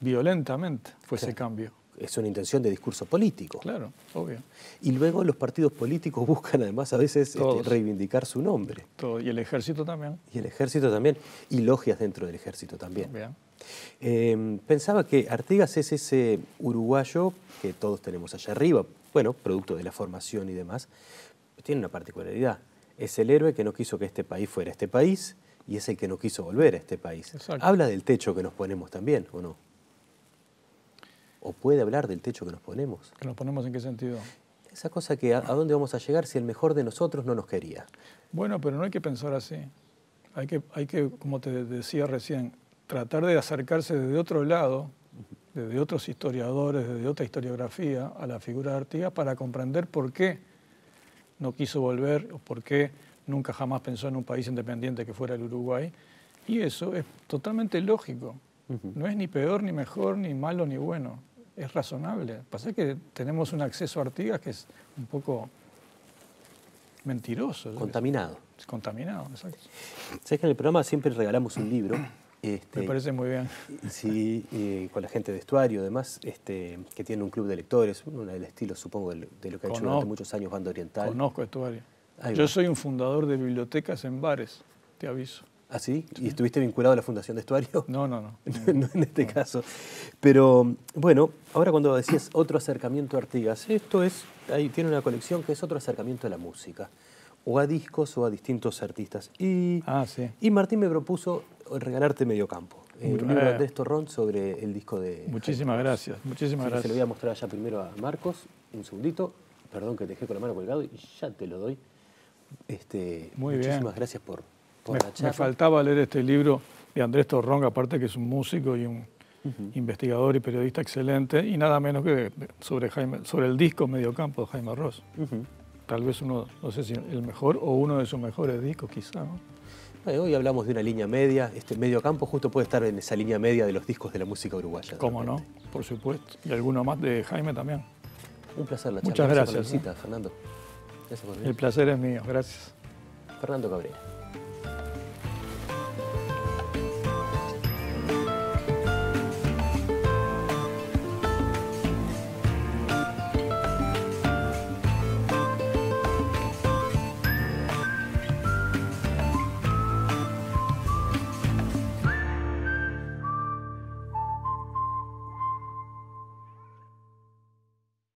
violentamente fue ese cambio es una intención de discurso político. Claro, obvio. Y luego los partidos políticos buscan además a veces este, reivindicar su nombre. Todo. Y el ejército también. Y el ejército también. Y logias dentro del ejército también. Eh, pensaba que Artigas es ese uruguayo que todos tenemos allá arriba, bueno, producto de la formación y demás, tiene una particularidad. Es el héroe que no quiso que este país fuera este país y es el que no quiso volver a este país. Habla del techo que nos ponemos también, ¿o no? ¿O puede hablar del techo que nos ponemos? ¿Que nos ponemos en qué sentido? Esa cosa que a, dónde vamos a llegar si el mejor de nosotros no nos quería. Bueno, pero no hay que pensar así. Hay que, hay que como te decía recién, tratar de acercarse desde otro lado, desde otros historiadores, desde otra historiografía, a la figura de Artigas para comprender por qué no quiso volver o por qué nunca jamás pensó en un país independiente que fuera el Uruguay. Y eso es totalmente lógico. No es ni peor, ni mejor, ni malo, ni bueno es razonable. Pasa que tenemos un acceso a Artigas que es un poco mentiroso. Contaminado. Es contaminado, exacto. Sabes que en el programa siempre regalamos un libro. <clears throat> Este, Me parece muy bien. Sí, con la gente de Estuario, además, este, que tiene un club de lectores, uno del estilo, supongo, de, lo que ha hecho durante muchos años Banda Oriental. Conozco Estuario. Yo soy un fundador de bibliotecas en bares, te aviso. ¿Ah, sí? ¿Y estuviste vinculado a la Fundación de Estuario? No, no, no. <laughs> no en este caso. Pero bueno, ahora cuando decías otro acercamiento a Artigas, esto es, ahí tiene una colección que es otro acercamiento a la música, o a discos o a distintos artistas. Y, ah, sí. y Martín me propuso regalarte Medio Campo, el libro de Andrés Torrón sobre el disco de... Muchísimas gracias, muchísimas gracias. Se lo voy a mostrar ya primero a Marcos, un segundito. Perdón que te dejé con la mano colgado y ya te lo doy. Este, Muy muchísimas gracias por, por me, la me charla. faltaba leer este libro de Andrés Torronga, aparte que es un músico y un investigador y periodista excelente, y nada menos que sobre, Jaime, sobre el disco Mediocampo de Jaime Ross. Tal vez uno, no sé si el mejor o uno de sus mejores discos, quizá. hoy hablamos de una línea media. Este medio campo justo puede estar en esa línea media de los discos de la música uruguaya. ¿Cómo no? Por supuesto. Y alguno más de Jaime también. Un placer la Muchas charla. por la gracias, ¿eh? visita, Fernando. Gracias por venir. El placer es mío. Gracias. Fernando Cabrera.